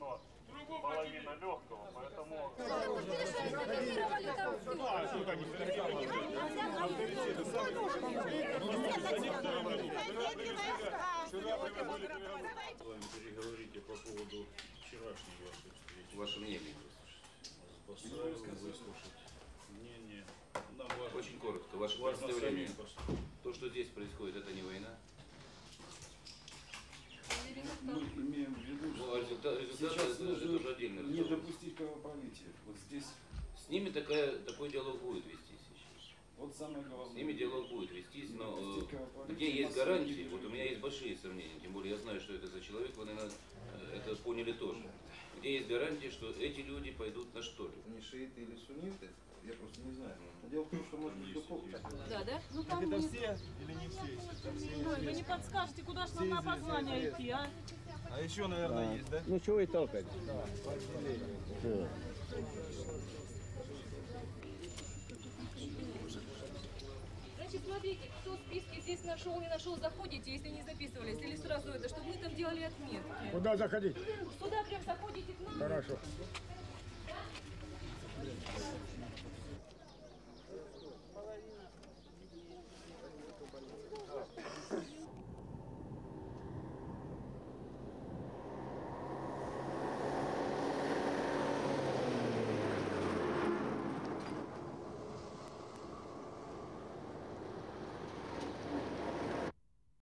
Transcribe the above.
равно половина легкого, поэтому... Переговорите по поводу вчерашней вашей встречи. Ваше мнение. Басаевым выслушать мнение. Очень коротко, ваше представление. Сейчас это, нужно это уже отдельный не допустить кровопролития. Вот здесь, С ними такая, такой диалог будет вестись сейчас. вот самое С главное. ними диалог будет вестись, но э, где есть гарантии, вот у меня есть большие сомнения, тем более я знаю, что это за человек, вы, наверное, это поняли тоже. Где есть гарантии, что эти люди пойдут на что ли? не шииты или сунниты, я просто не знаю. Но дело в том, что может быть духовка. Да, да? Ну там Это не- все или не все? все Ой, вы не подскажете, куда же нам Все на известные. идти, а? А еще, наверное, есть, да? Ну чего и толкать? Значит, смотрите, кто списки здесь нашел, не нашел, заходите, если не записывались, или сразу это, чтобы мы там делали отметки. Куда заходить? Сюда прям заходите к нам. Хорошо.